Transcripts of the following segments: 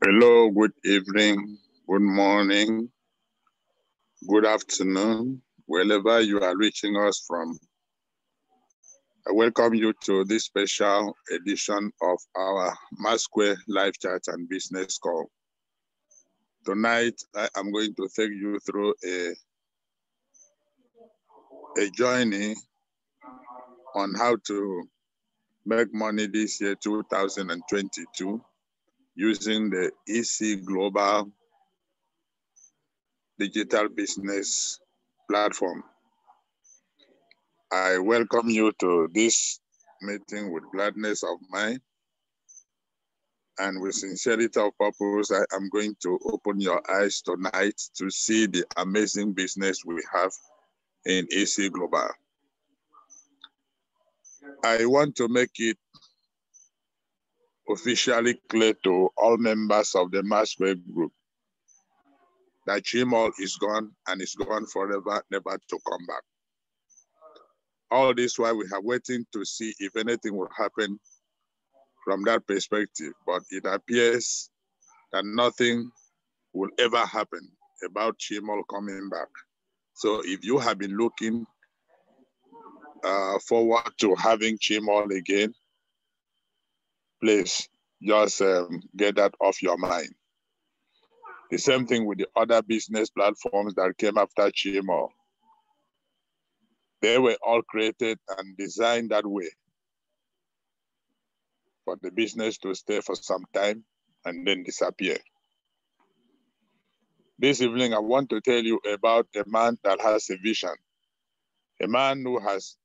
Hello, good evening, good morning, good afternoon, wherever you are reaching us from. I welcome you to this special edition of our Masquer Live Chat and Business Call. Tonight, I am going to take you through a, a journey on how to make money this year, 2022, using the EC Global Digital Business Platform. I welcome you to this meeting with gladness of mind and with sincerity of purpose. I am going to open your eyes tonight to see the amazing business we have in EC Global. I want to make it officially clear to all members of the Masquer Group that Chymall is gone and is gone forever, never to come back. All this while we are waiting to see if anything will happen from that perspective, but it appears that nothing will ever happen about Chymall coming back. So if you have been looking uh, forward to having Chymall again, please just um, get that off your mind. The same thing with the other business platforms that came after Chymall. They were all created and designed that way for the business to stay for some time and then disappear. This evening, I want to tell you about a man that has a vision, a man who has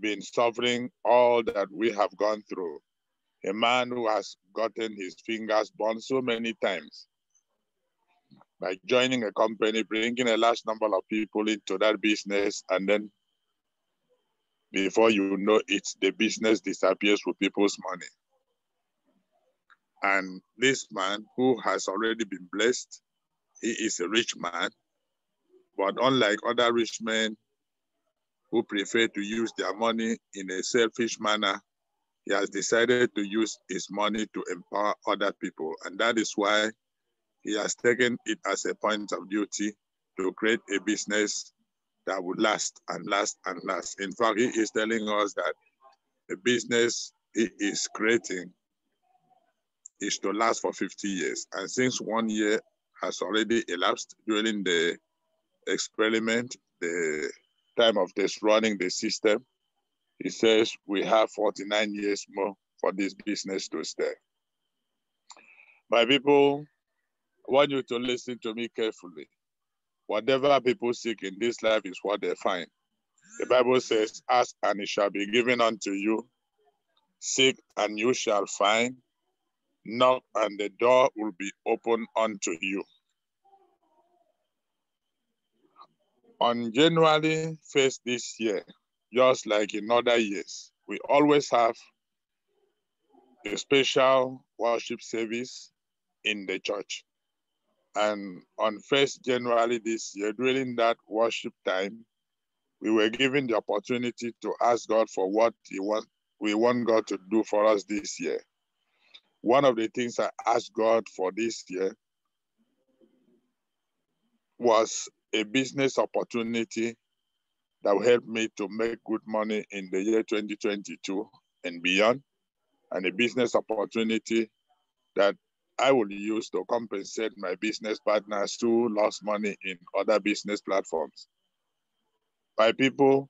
been suffering all that we have gone through, a man who has gotten his fingers burned so many times by joining a company, bringing a large number of people into that business, and then before you know it, the business disappears with people's money. And this man who has already been blessed, he is a rich man, but unlike other rich men who prefer to use their money in a selfish manner, he has decided to use his money to empower other people. And that is why he has taken it as a point of duty to create a business that would last and last and last. In fact, he is telling us that the business he is creating is to last for 50 years. And since one year has already elapsed during the experiment, the time of this running the system, he says we have 49 years more for this business to stay. My people, I want you to listen to me carefully. Whatever people seek in this life is what they find. The Bible says, ask and it shall be given unto you. Seek and you shall find. Knock and the door will be opened unto you. On January 1st this year, just like in other years, we always have a special worship service in the church. And on 1st January this year, during that worship time, we were given the opportunity to ask God for what he want, we want God to do for us this year. One of the things I asked God for this year was a business opportunity that will help me to make good money in the year 2022 and beyond, and a business opportunity that I will use to compensate my business partners who lost money in other business platforms. My people,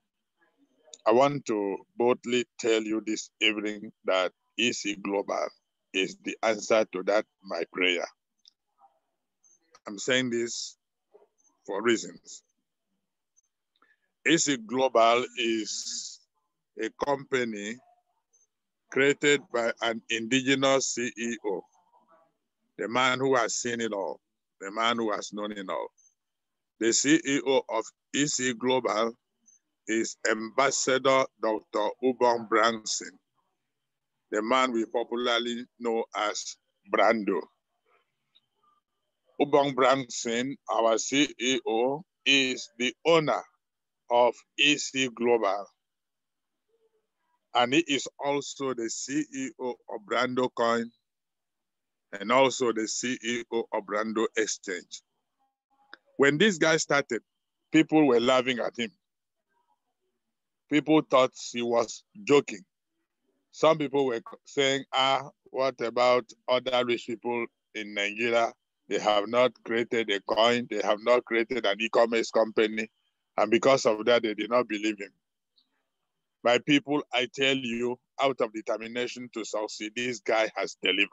I want to boldly tell you this evening that EC Global is the answer to that, my prayer. I'm saying this for reasons. EC Global is a company created by an indigenous CEO the man who has seen it all, the man who has known it all. The CEO of EC Global is Ambassador Dr. Ubong Branson, the man we popularly know as Brando. Ubong Branson, our CEO, is the owner of EC Global. And he is also the CEO of Brando Coin and also the CEO of Brando Exchange. When this guy started, people were laughing at him. People thought he was joking. Some people were saying, ah, what about other rich people in Nigeria? They have not created a coin, they have not created an e-commerce company, and because of that, they did not believe him. My people, I tell you, out of determination to succeed, this guy has delivered.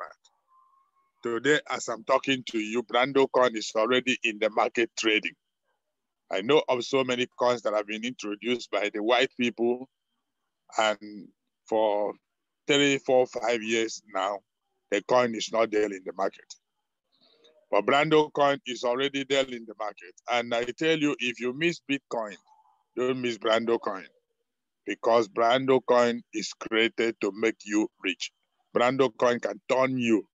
Today, as I'm talking to you, Brando Coin is already in the market trading. I know of so many coins that have been introduced by the white people, and for three, four, five years now, the coin is not there in the market. But Brando coin is already there in the market. And I tell you, if you miss Bitcoin, don't miss Brando coin because Brando coin is created to make you rich. Brando coin can turn you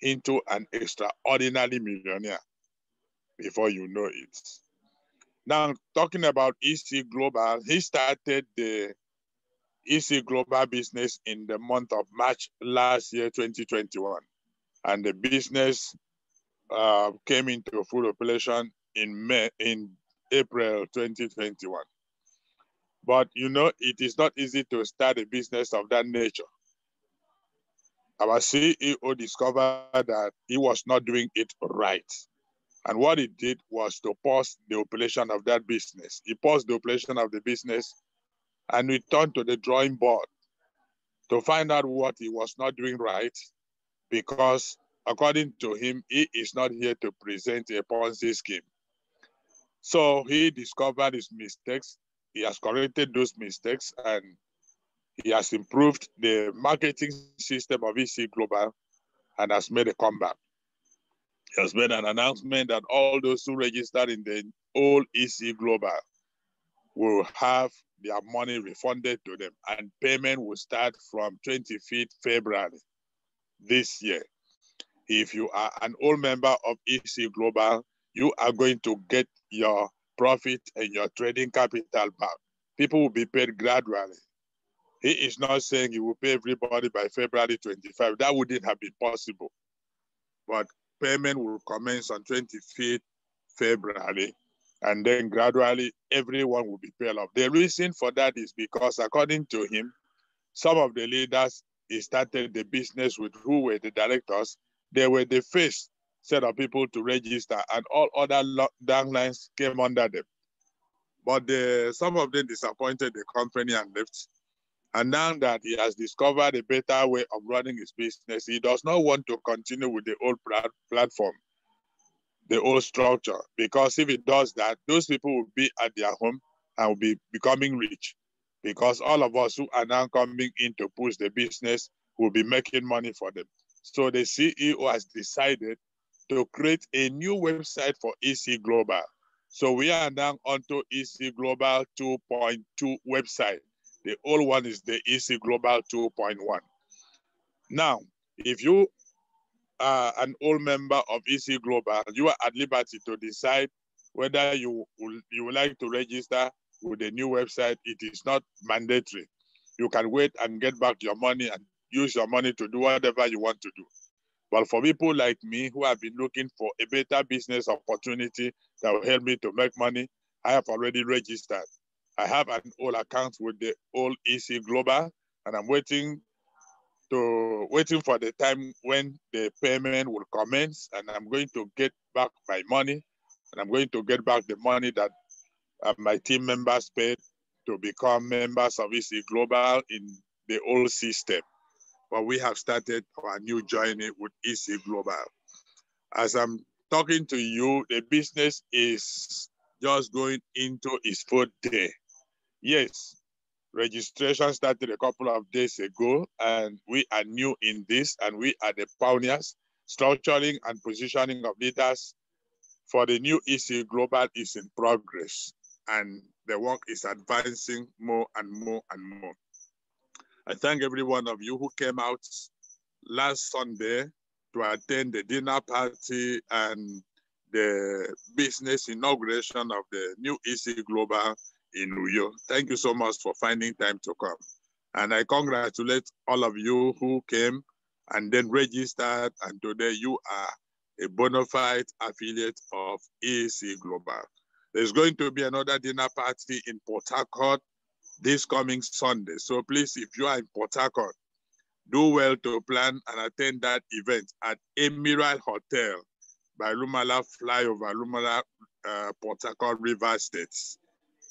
into an extraordinary millionaire before you know it. Now, talking about EC Global, he started the EC Global business in the month of March last year, 2021. And the business uh, came into full operation in May, in April 2021. But you know, it is not easy to start a business of that nature. Our CEO discovered that he was not doing it right. And what he did was to pause the operation of that business. He paused the operation of the business and returned to the drawing board to find out what he was not doing right because according to him, he is not here to present a Ponzi scheme. So he discovered his mistakes. He has corrected those mistakes and he has improved the marketing system of EC Global and has made a comeback. He has made an announcement that all those who registered in the old EC Global will have their money refunded to them and payment will start from 25th February this year. If you are an old member of EC Global, you are going to get your profit and your trading capital back. People will be paid gradually. He is not saying he will pay everybody by February 25. That wouldn't have been possible. But payment will commence on 25th February, and then gradually everyone will be paid off. The reason for that is because, according to him, some of the leaders he started the business with who were the directors, they were the first set of people to register, and all other downlines came under them. But the, some of them disappointed the company and left. And now that he has discovered a better way of running his business, he does not want to continue with the old platform, the old structure, because if he does that, those people will be at their home and will be becoming rich. Because all of us who are now coming in to push the business will be making money for them. So the CEO has decided to create a new website for EC Global. So we are now onto EC Global 2.2 website. The old one is the EC Global 2.1. Now, if you are an old member of EC Global, you are at liberty to decide whether you you would like to register with the new website. It is not mandatory. You can wait and get back your money and use your money to do whatever you want to do. But for people like me who have been looking for a better business opportunity that will help me to make money, I have already registered. I have an old account with the old EC Global, and I'm waiting to waiting for the time when the payment will commence, and I'm going to get back my money, and I'm going to get back the money that uh, my team members paid to become members of EC Global in the old system. But we have started our new journey with EC Global. As I'm talking to you, the business is just going into its fourth day. Yes, registration started a couple of days ago, and we are new in this, and we are the pioneers. Structuring and positioning of leaders for the new EC Global is in progress, and the work is advancing more and more and more. I thank every one of you who came out last Sunday to attend the dinner party and the business inauguration of the new EC Global in Uyo. Thank you so much for finding time to come. And I congratulate all of you who came and then registered, and today you are a bona fide affiliate of EC Global. There's going to be another dinner party in Port Harcourt this coming Sunday. So please, if you are in Port Harcourt, do well to plan and attend that event at Emerald Hotel by Rumuola Flyover, Rumuola, uh, Port Harcourt River States.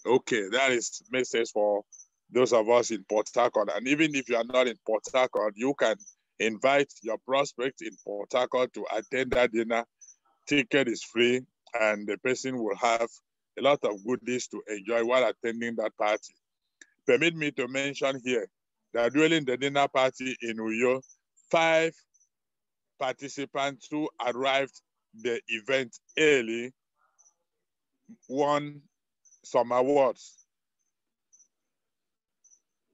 Okay, that is message for those of us in Port Harcourt. And even if you are not in Port Harcourt, you can invite your prospect in Port Harcourt to attend that dinner. Ticket is free, and the person will have a lot of goodies to enjoy while attending that party. Permit me to mention here that during the dinner party in Uyo, five participants who arrived the event early won some awards.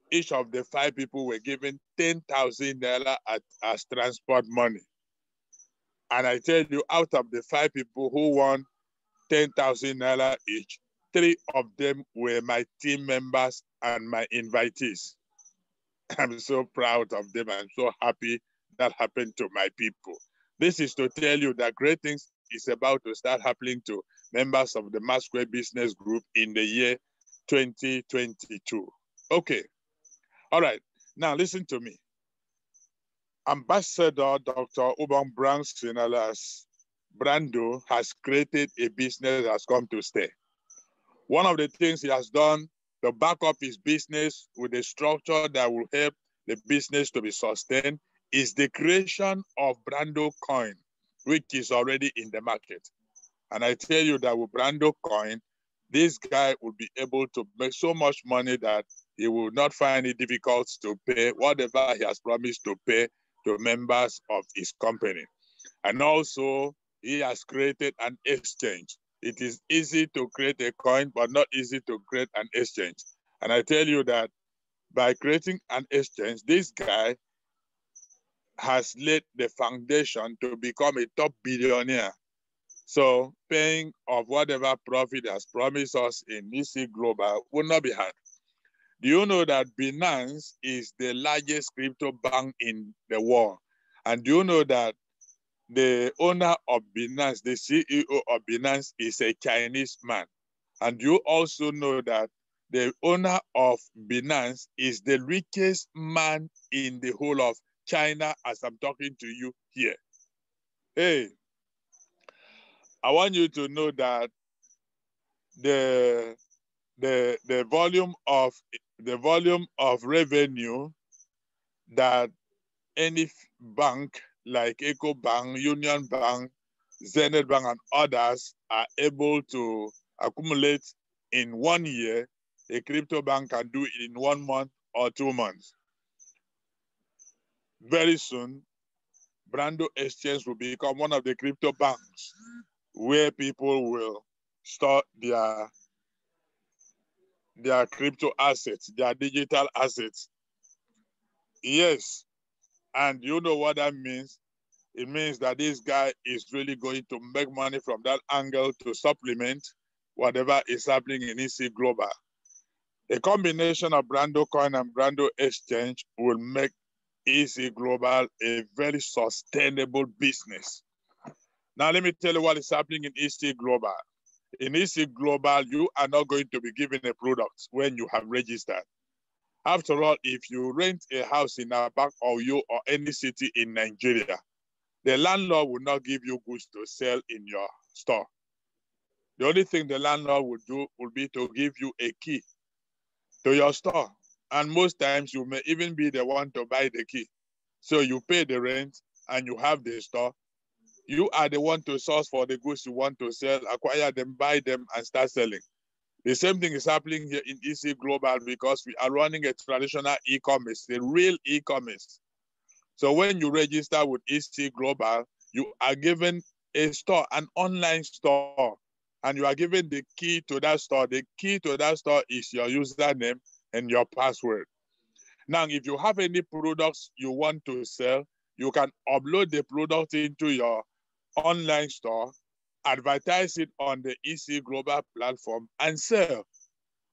Each of the five people were given 10,000 naira as transport money. And I tell you, out of the five people who won 10,000 naira each, three of them were my team members and my invitees. I'm so proud of them. I'm so happy that happened to my people. This is to tell you that great things is about to start happening to members of the Masquerade Business Group in the year 2022. Okay. All right. Now listen to me. Ambassador Dr. Ubong Branson alias Brando has created a business that has come to stay. One of the things he has done to back up his business with a structure that will help the business to be sustained is the creation of Brando Coin, which is already in the market. And I tell you that with Brando Coin, this guy will be able to make so much money that he will not find it difficult to pay whatever he has promised to pay to members of his company. And also, he has created an exchange. It is easy to create a coin, but not easy to create an exchange. And I tell you that by creating an exchange, this guy has laid the foundation to become a top billionaire. So paying of whatever profit has promised us in EC Global will not be hard. Do you know that Binance is the largest crypto bank in the world? And do you know that the owner of Binance, the CEO of Binance is a Chinese man? And you also know that the owner of Binance is the richest man in the whole of China as I'm talking to you here. Hey, I want you to know that the the the volume of the volume of revenue that any bank like Eco Bank, Union Bank, Zenith Bank, and others are able to accumulate in one year, a crypto bank can do it in one month or two months. Very soon, Brando Exchange will become one of the crypto banks where people will store their their crypto assets, their digital assets. Yes. And you know what that means? It means that this guy is really going to make money from that angle to supplement whatever is happening in EC Global. A combination of Brando Coin and Brando Exchange will make EC Global a very sustainable business. Now, let me tell you what is happening in EC Global. In EC Global, you are not going to be given a product when you have registered. After all, if you rent a house in Aba or you or any city in Nigeria, the landlord will not give you goods to sell in your store. The only thing the landlord would do will be to give you a key to your store. And most times you may even be the one to buy the key. So you pay the rent and you have the store you are the one to source for the goods you want to sell, acquire them, buy them, and start selling. The same thing is happening here in EC Global because we are running a traditional e-commerce, a real e-commerce. So when you register with EC Global, you are given a store, an online store, and you are given the key to that store. The key to that store is your username and your password. Now, if you have any products you want to sell, you can upload the product into your online store, advertise it on the EC Global platform, and sell.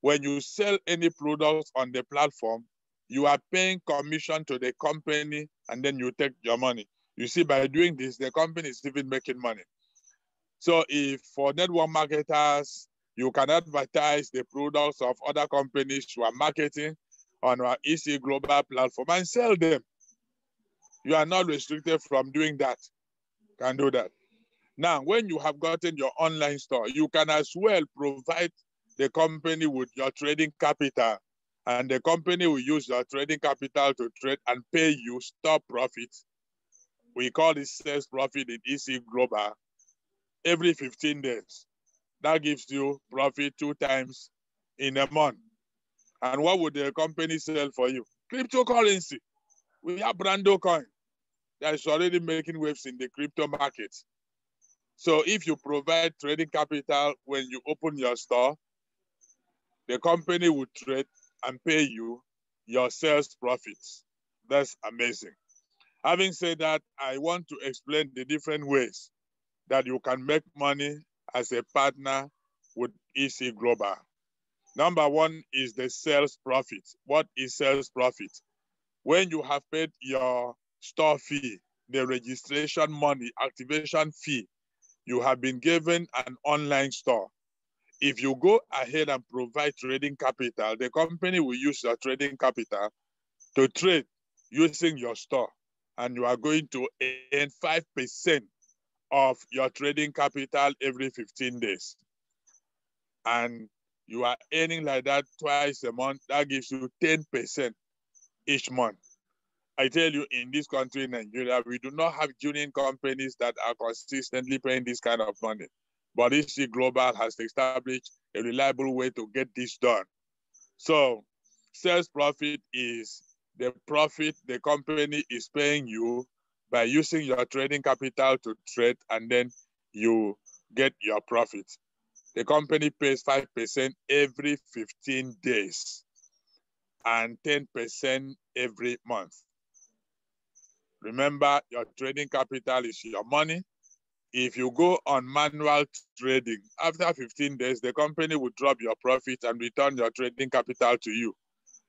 When you sell any products on the platform, you are paying commission to the company and then you take your money. You see, by doing this, the company is even making money. So if for network marketers, you can advertise the products of other companies you are marketing on our EC Global platform and sell them. You are not restricted from doing that. Can do that. Now, when you have gotten your online store, you can as well provide the company with your trading capital and the company will use your trading capital to trade and pay you stop profit. We call this sales profit in EC Global every 15 days. That gives you profit two times in a month. And what would the company sell for you? Cryptocurrency. We have Brando coin that is already making waves in the crypto market. So if you provide trading capital when you open your store, the company will trade and pay you your sales profits. That's amazing. Having said that, I want to explain the different ways that you can make money as a partner with EC Global. Number one is the sales profit. What is sales profit? When you have paid your store fee, the registration money, activation fee, you have been given an online store. If you go ahead and provide trading capital, the company will use your trading capital to trade using your store. And you are going to earn 5% of your trading capital every 15 days. And you are earning like that twice a month. That gives you 10% each month. I tell you, in this country, Nigeria, we do not have union companies that are consistently paying this kind of money. But EC Global has established a reliable way to get this done. So sales profit is the profit the company is paying you by using your trading capital to trade and then you get your profit. The company pays 5% every 15 days and 10% every month. Remember, your trading capital is your money if you go on manual trading, after 15 days, the company will drop your profit and return your trading capital to you.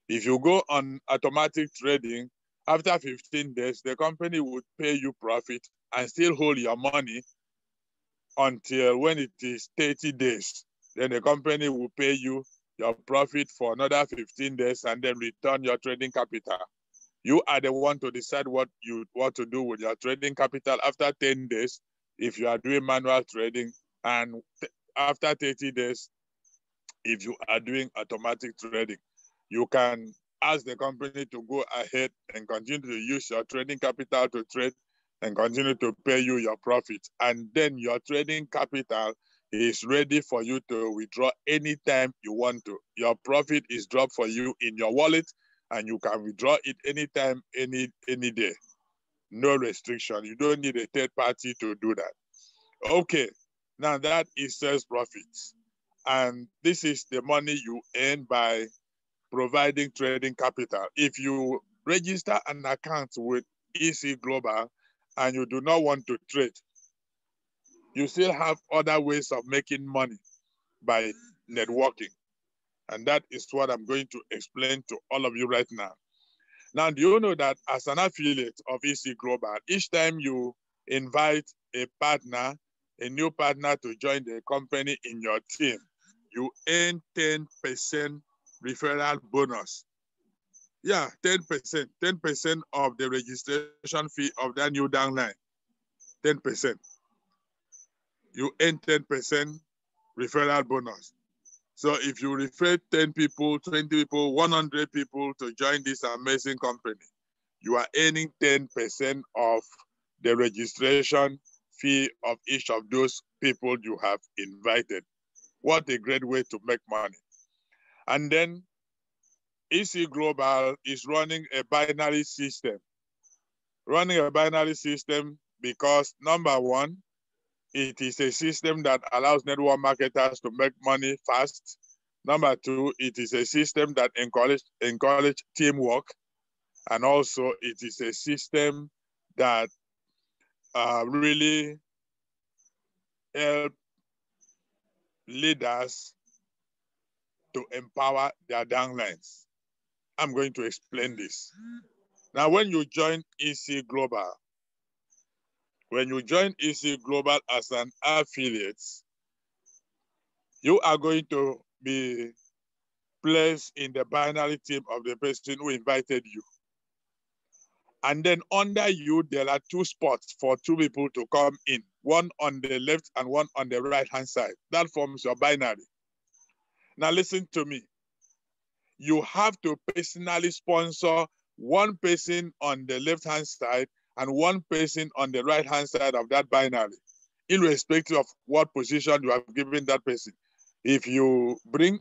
If you go on automatic trading, after 15 days, the company would pay you profit and still hold your money until when it is 30 days. Then the company will pay you your profit for another 15 days and then return your trading capital. You are the one to decide what you want to do with your trading capital after 10 days if you are doing manual trading and after 30 days, if you are doing automatic trading, you can ask the company to go ahead and continue to use your trading capital to trade and continue to pay you your profit. And then your trading capital is ready for you to withdraw anytime you want to. Your profit is dropped for you in your wallet and you can withdraw it anytime, any any day no restriction. You don't need a third party to do that. Okay, now that is sales profits. And this is the money you earn by providing trading capital. If you register an account with EC Global and you do not want to trade, you still have other ways of making money by networking. And that is what I'm going to explain to all of you right now. Now, do you know that as an affiliate of EC Global, each time you invite a partner, a new partner to join the company in your team, you earn 10% referral bonus. Yeah, 10%, 10% of the registration fee of that new downline, 10%. You earn 10% referral bonus. So if you refer 10 people, 20 people, 100 people to join this amazing company, you are earning 10% of the registration fee of each of those people you have invited. What a great way to make money. And then EC Global is running a binary system. Running a binary system because number one, it is a system that allows network marketers to make money fast. Number two, it is a system that encourage, encourage teamwork. And also it is a system that uh, really help leaders to empower their downlines. I'm going to explain this. Now, when you join EC Global, when you join EC Global as an affiliate, you are going to be placed in the binary team of the person who invited you. And then under you, there are two spots for two people to come in, one on the left and one on the right hand side. That forms your binary. Now, listen to me. You have to personally sponsor one person on the left hand side and one person on the right hand side of that binary, irrespective of what position you have given that person. If you bring,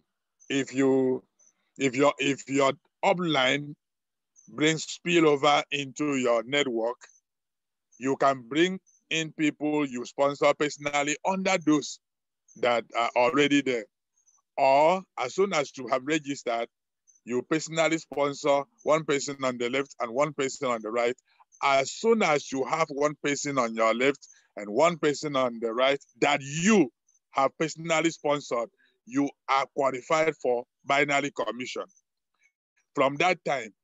if you, if your if your upline brings spillover into your network, you can bring in people you sponsor personally under those that are already there. Or as soon as you have registered, you personally sponsor one person on the left and one person on the right. As soon as you have one person on your left and one person on the right that you have personally sponsored, you are qualified for binary commission. From that time,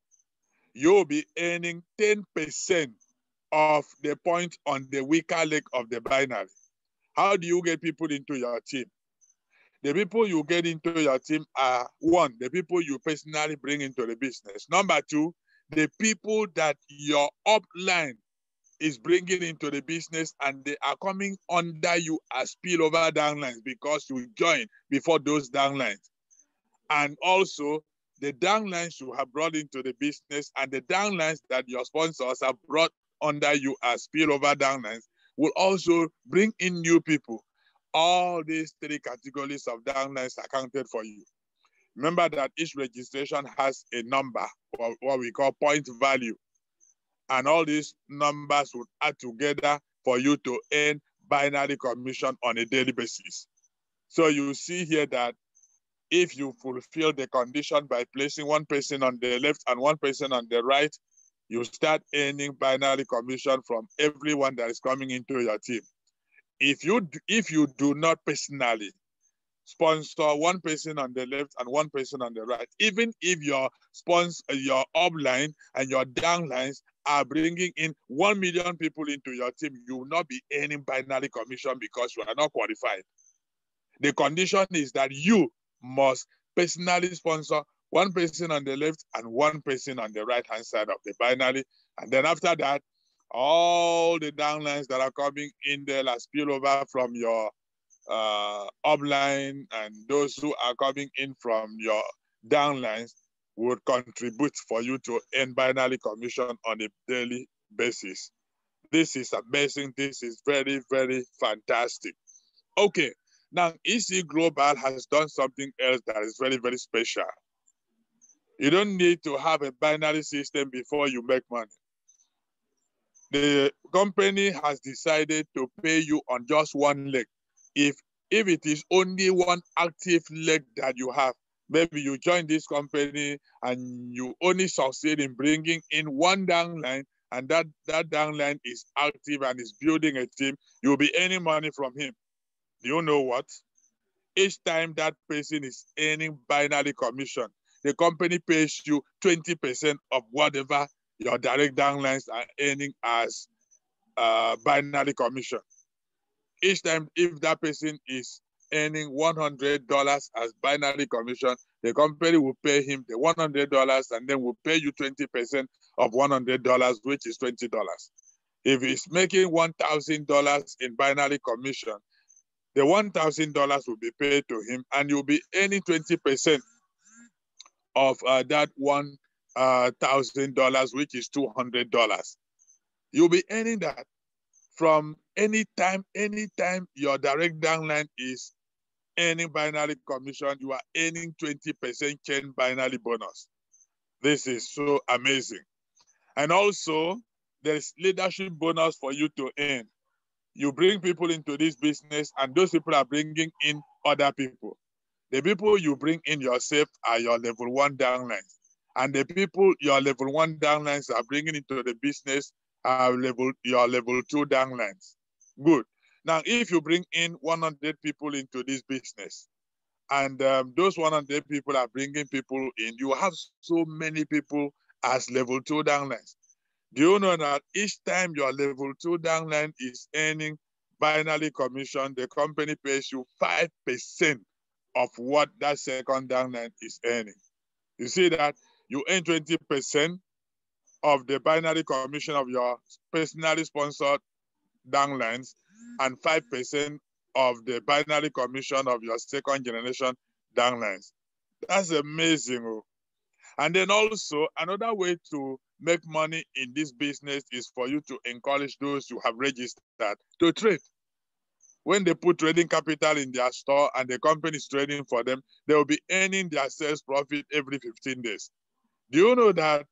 you'll be earning 10% of the point on the weaker leg of the binary. How do you get people into your team? The people you get into your team are one, the people you personally bring into the business. Number two, the people that your upline is bringing into the business and they are coming under you as spillover downlines because you join before those downlines. And also the downlines you have brought into the business and the downlines that your sponsors have brought under you as spillover downlines will also bring in new people. All these three categories of downlines accounted for you. Remember that each registration has a number, or what we call point value. And all these numbers would add together for you to earn binary commission on a daily basis. So you see here that if you fulfill the condition by placing one person on the left and one person on the right, you start earning binary commission from everyone that is coming into your team. If you if you do not personally sponsor one person on the left and one person on the right, even if your sponsor your upline and your downlines are bringing in one million people into your team, you will not be earning binary commission because you are not qualified. The condition is that you must personally sponsor one person on the left and one person on the right hand side of the binary. And then after that, all the downlines that are coming in there are spill over from your uh, upline and those who are coming in from your downlines would contribute for you to earn binary commission on a daily basis. This is amazing. This is very, very fantastic. Okay, now, EC Global has done something else that is very, very special. You don't need to have a binary system before you make money. The company has decided to pay you on just one leg. If, if it is only one active leg that you have, maybe you join this company and you only succeed in bringing in one downline and that, that downline is active and is building a team, you'll be earning money from him. Do you know what? Each time that person is earning binary commission, the company pays you 20% of whatever your direct downlines are earning as uh, binary commission. Each time, if that person is earning $100 as binary commission, the company will pay him the $100 and then will pay you 20% of $100, which is $20. If he's making $1,000 in binary commission, the $1,000 will be paid to him and you'll be earning 20% of uh, that $1,000, uh, which is $200. You'll be earning that from any time, anytime your direct downline is earning binary commission, you are earning 20% chain binary bonus. This is so amazing. And also, there's leadership bonus for you to earn you bring people into this business, and those people are bringing in other people. The people you bring in yourself are your level one downlines. And the people your level one downlines are bringing into the business are level your level two downlines. Good. Now, if you bring in 100 people into this business, And um, those 100 people are bringing people in. You have so many people as level two downlines. Do you know that each time your level two downline is earning binary commission, the company pays you 5% of what that second downline is earning. You see that you earn 20% of the binary commission of your personally sponsored downlines and 5% of the binary commission of your second generation downlines. That's amazing. Oh. And then also another way to make money in this business is for you to encourage those who have registered to trade. When they put trading capital in their store and the company is trading for them, they will be earning their sales profit every 15 days. Do you know that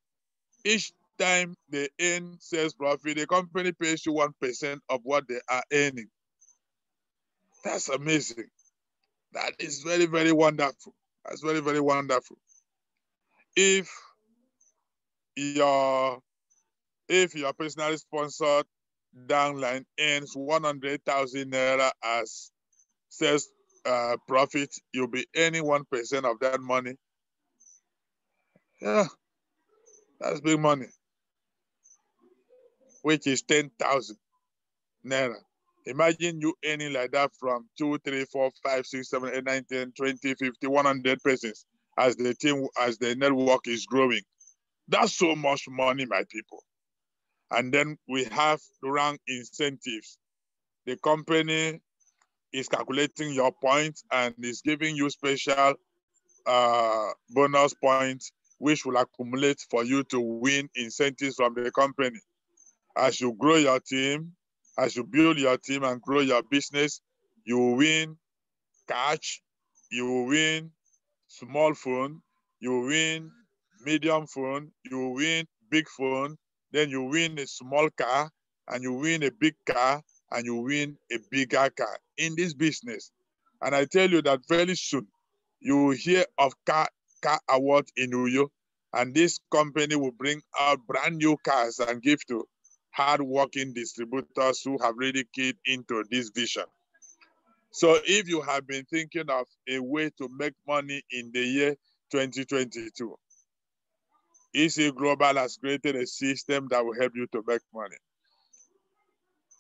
each time they earn sales profit, the company pays you 1% of what they are earning? That's amazing. That is very, very wonderful. That's very, very wonderful. If your if your personally sponsored downline earns 100,000 naira as sales uh, profit, you'll be earning 1% of that money. Yeah, that's big money, which is 10,000 naira. Imagine you earning like that from 2, 3, 4, 5, 6, 7, 8, 9, 10, 20, 50, 100 persons as the team, as the network is growing. That's so much money, my people. And then we have the rank incentives. The company is calculating your points and is giving you special uh, bonus points, which will accumulate for you to win incentives from the company. As you grow your team, as you build your team and grow your business, you will win cash, you will win small phone, you will win medium phone, you will win big phone, then you win a small car, and you win a big car, and you win a bigger car in this business. And I tell you that very soon, you will hear of car, car award in Uyo, and this company will bring out brand new cars and give to hardworking distributors who have really keyed into this vision. So if you have been thinking of a way to make money in the year 2022, EC Global has created a system that will help you to make money.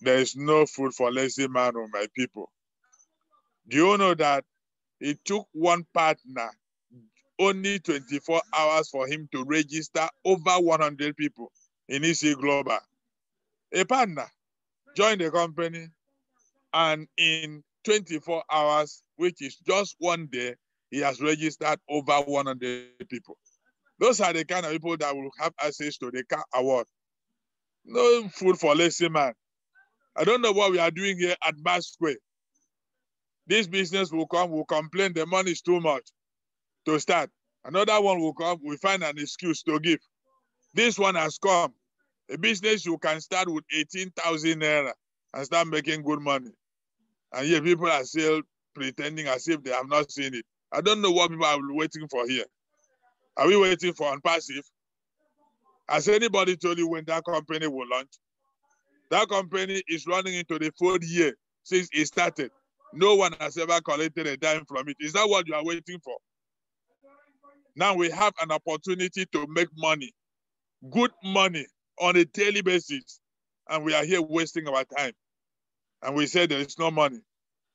There is no food for lazy man, oh my people. Do you know that it took one partner only 24 hours for him to register over 100 people in EC Global? A partner joined the company and in 24 hours, which is just one day, he has registered over 100 people. Those are the kind of people that will have access to the car award. No food for lazy man. I don't know what we are doing here at Masquerade. This business will come, will complain the money is too much to start. Another one will come, we find an excuse to give. This one has come. A business you can start with 18,000 naira and start making good money. And yet people are still pretending as if they have not seen it. I don't know what people are waiting for here. Are we waiting for unpassive? Has anybody told you when that company will launch? That company is running into the fourth year since it started. No one has ever collected a dime from it. Is that what you are waiting for? Now we have an opportunity to make money, good money on a daily basis. And we are here wasting our time. And we say there is no money.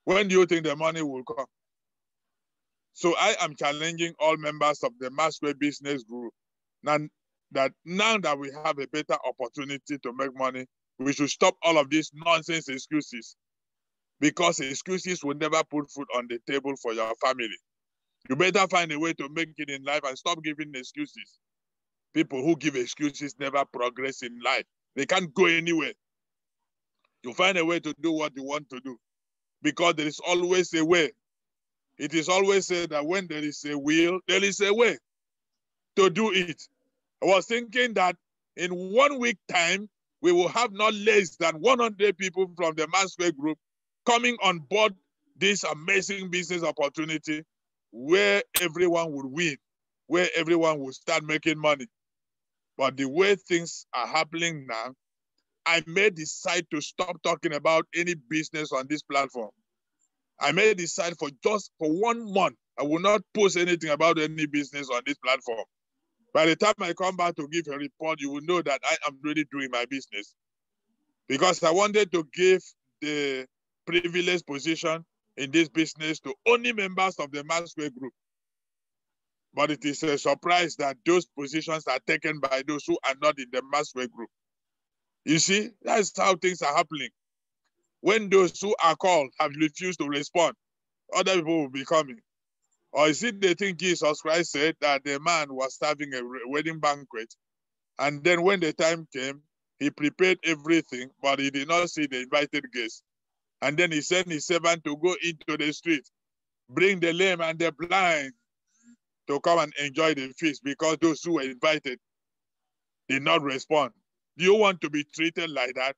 When do you think the money will come? So I am challenging all members of the Masquerade Business Group now that now that we have a better opportunity to make money, we should stop all of these nonsense excuses because excuses will never put food on the table for your family. You better find a way to make it in life and stop giving excuses. People who give excuses never progress in life. They can't go anywhere. You find a way to do what you want to do because there is always a way. It is always said that when there is a will, there is a way to do it. I was thinking that in one week time, we will have not less than 100 people from the Masquerade Group coming on board this amazing business opportunity where everyone would win, where everyone would start making money. But the way things are happening now, I may decide to stop talking about any business on this platform. I may decide for just for one month I will not post anything about any business on this platform. By the time I come back to give a report, you will know that I am really doing my business. Because I wanted to give the privileged position in this business to only members of the Masquerade group. But it is a surprise that those positions are taken by those who are not in the Masquerade group. You see, that's how things are happening. When those who are called have refused to respond, other people will be coming. Or is it the thing Jesus Christ said that the man was having a wedding banquet, and then when the time came, he prepared everything, but he did not see the invited guests. And then he sent his servant to go into the street, bring the lame and the blind to come and enjoy the feast because those who were invited did not respond. Do you want to be treated like that?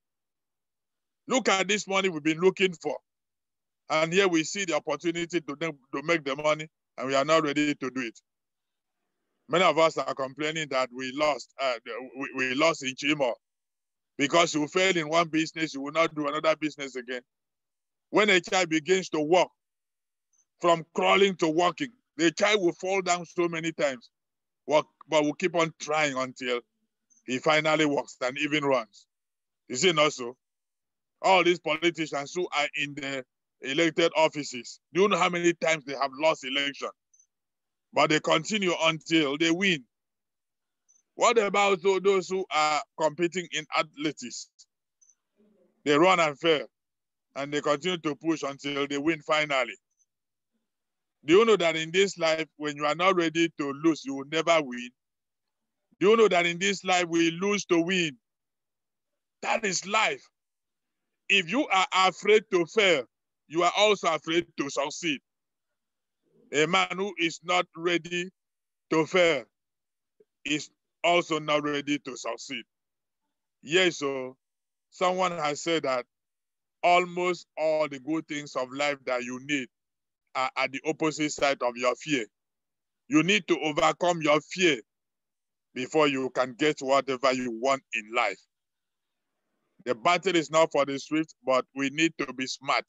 Look at this money we've been looking for. And here we see the opportunity to, to make the money, and we are not ready to do it. Many of us are complaining that we lost, uh, we, we lost in Chymall. Because you fail in one business, you will not do another business again. When a child begins to walk, from crawling to walking, the child will fall down so many times, but will keep on trying until he finally walks and even runs. Is it not so? All these politicians who are in the elected offices, do you know how many times they have lost election? But they continue until they win. What about those who are competing in athletics? They run and fail, and they continue to push until they win finally. Do you know that in this life, when you are not ready to lose, you will never win? Do you know that in this life, we lose to win? That is life. If you are afraid to fail, you are also afraid to succeed. A man who is not ready to fail is also not ready to succeed. Yes, so someone has said that almost all the good things of life that you need are at the opposite side of your fear. You need to overcome your fear before you can get whatever you want in life. The battle is not for the swift, but we need to be smart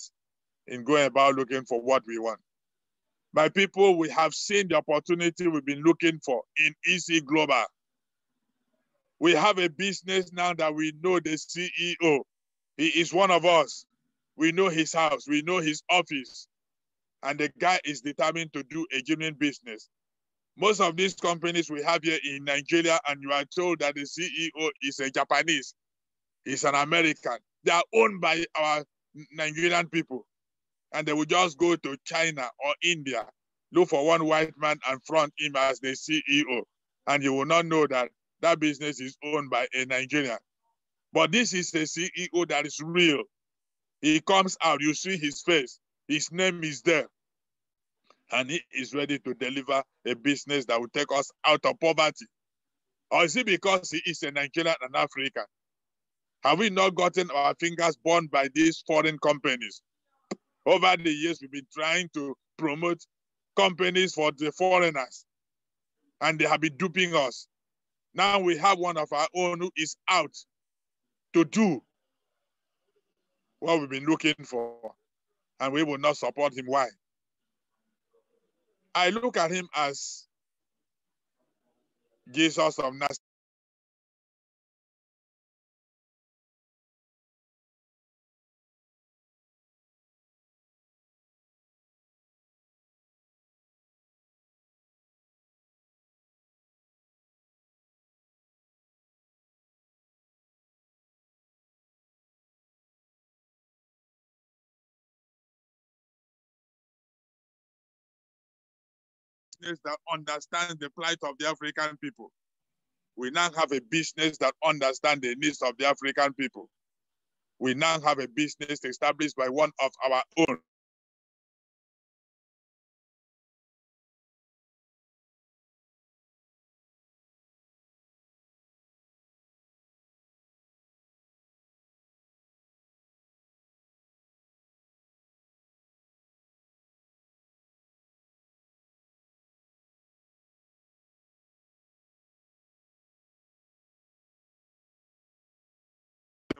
in going about looking for what we want. My people, we have seen the opportunity we've been looking for in EC Global. We have a business now that we know the CEO. He is one of us. We know his house, we know his office, and the guy is determined to do a genuine business. Most of these companies we have here in Nigeria, and you are told that the CEO is a Japanese, he's an American. They are owned by our Nigerian people. And they will just go to China or India, look for one white man and front him as the CEO. And you will not know that that business is owned by a Nigerian. But this is a CEO that is real. He comes out, you see his face, his name is there and he is ready to deliver a business that will take us out of poverty? Or is it because he is a Nigerian and African? Have we not gotten our fingers burned by these foreign companies? Over the years, we've been trying to promote companies for the foreigners, and they have been duping us. Now we have one of our own who is out to do what we've been looking for, and we will not support him. Why? I look at him as Jesus of Nazareth. Business that understands the plight of the African people. We now have a business that understands the needs of the African people. We now have a business established by one of our own.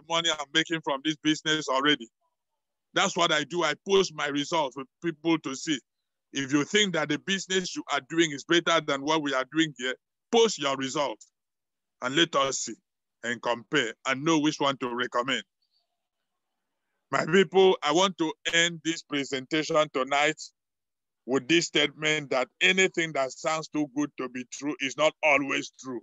Money I'm making from this business already. That's what I do. I post my results for people to see. If you think that the business you are doing is better than what we are doing here, post your results and let us see and compare and know which one to recommend. My people, I want to end this presentation tonight with this statement that anything that sounds too good to be true is not always true.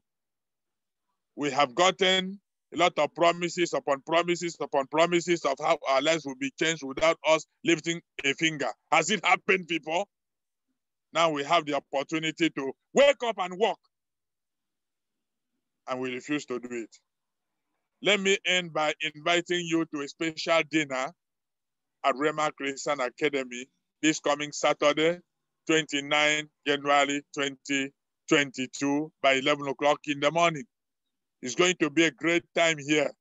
We have gotten a lot of promises upon promises upon promises of how our lives will be changed without us lifting a finger. Has it happened before? Now we have the opportunity to wake up and walk. And we refuse to do it. Let me end by inviting you to a special dinner at Rema Christian Academy this coming Saturday, 29 January 2022 by 11 o'clock in the morning. It's going to be a great time here.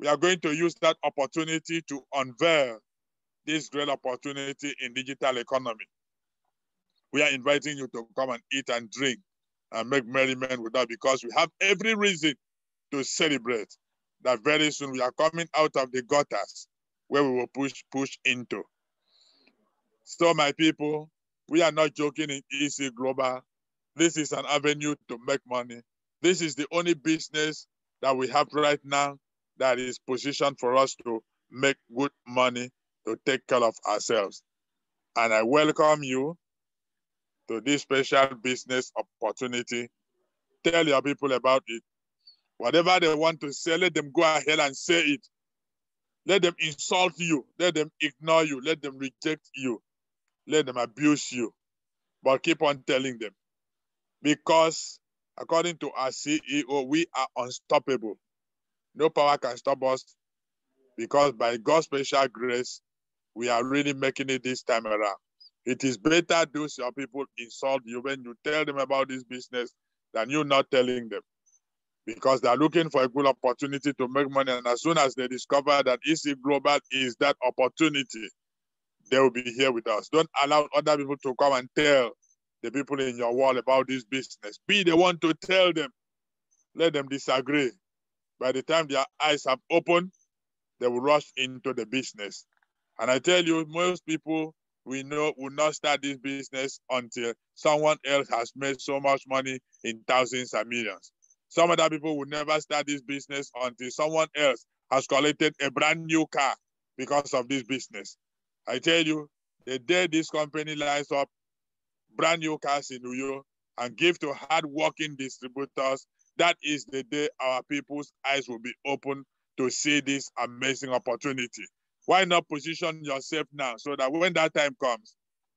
We are going to use that opportunity to unveil this great opportunity in digital economy. We are inviting you to come and eat and drink and make merriment with us because we have every reason to celebrate that very soon we are coming out of the gutters where we will push push into. So my people, we are not joking in EC Global. This is an avenue to make money. This is the only business that we have right now that is positioned for us to make good money to take care of ourselves. And I welcome you to this special business opportunity. Tell your people about it. Whatever they want to say, let them go ahead and say it. Let them insult you. Let them ignore you. Let them reject you. Let them abuse you. But keep on telling them. Because according to our CEO, we are unstoppable. No power can stop us because by God's special grace, we are really making it this time around. It is better those your people insult you when you tell them about this business than you not telling them. Because they're looking for a good opportunity to make money. And as soon as they discover that EC Global is that opportunity, they will be here with us. Don't allow other people to come and tell the people in your world about this business. Be the one to tell them. Let them disagree. By the time their eyes have opened, they will rush into the business. And I tell you, most people we know will not start this business until someone else has made so much money in thousands and millions. Some other people will never start this business until someone else has collected a brand new car because of this business. I tell you, the day this company lines up brand new cars in York and give to hard-working distributors, that is the day our people's eyes will be open to see this amazing opportunity. Why not position yourself now so that when that time comes,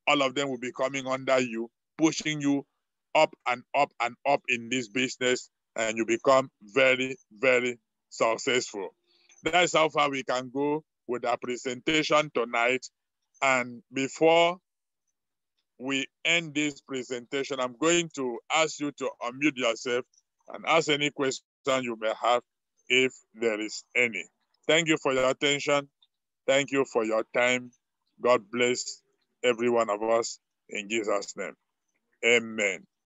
all of them will be coming under you, pushing you up and up and up in this business, and you become very, very successful. That's how far we can go with our presentation tonight. And before we end this presentation, I'm going to ask you to unmute yourself and ask any question you may have if there is any. Thank you for your attention. Thank you for your time. God bless every one of us in Jesus' name. Amen.